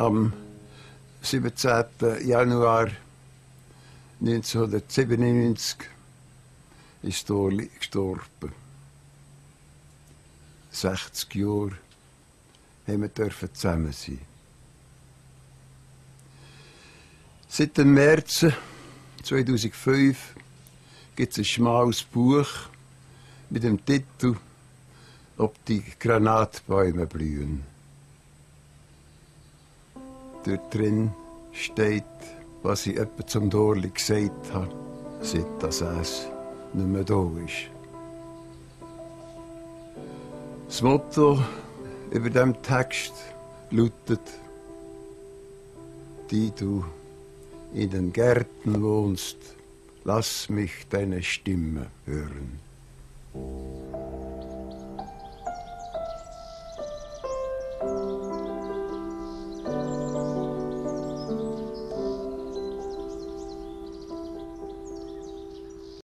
am 17. Januar 1997 ist Dorli gestorben. 60 Jahre haben wir zusammen sein. Seit dem März 2005 gibt es ein schmales Buch mit dem Titel Ob die Granatbäume blühen. Dort drin steht, was ich etwa zum Dorli gesagt habe, seit das es nicht mehr da ist. Das Motto über dem Text lautet, die du in den Gärten wohnst, lass mich deine Stimme hören.